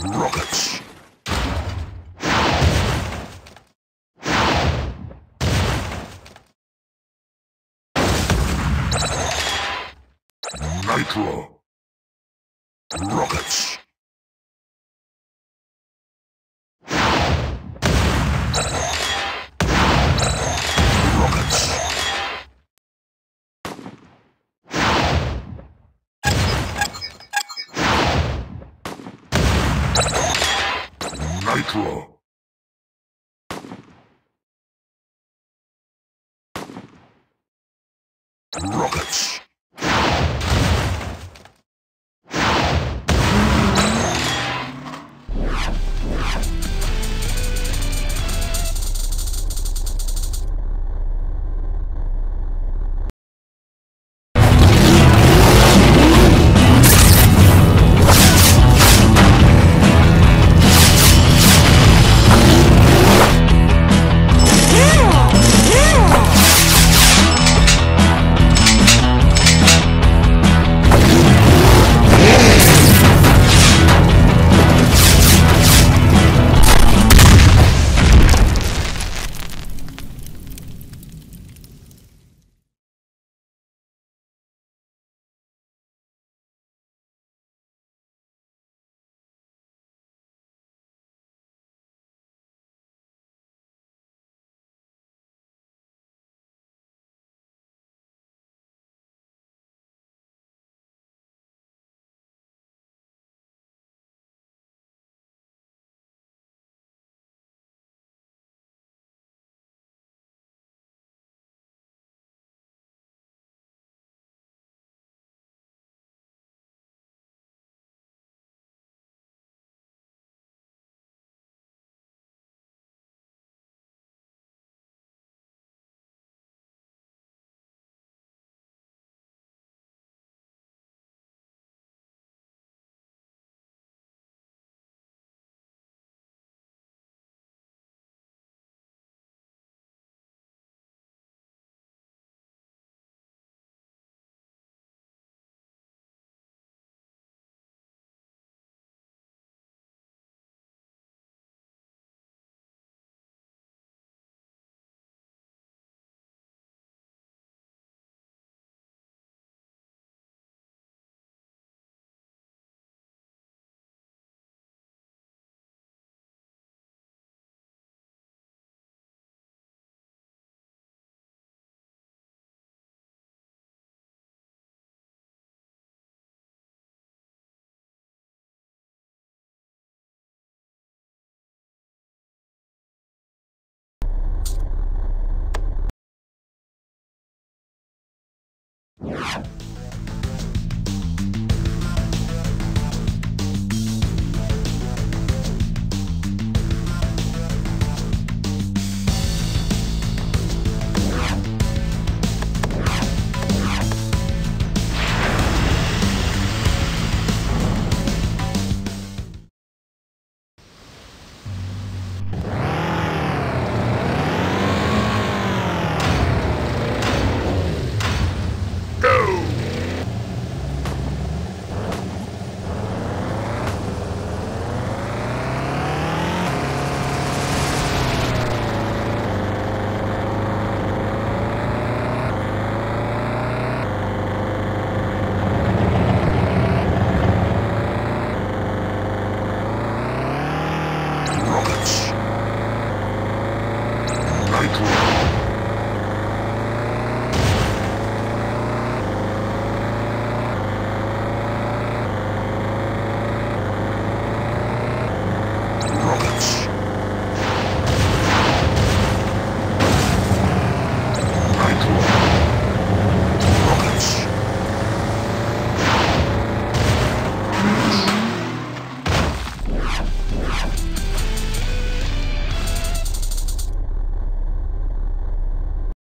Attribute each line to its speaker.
Speaker 1: Rockets. Nitro. Rockets. Nitro. Rockets.
Speaker 2: You rockets. Night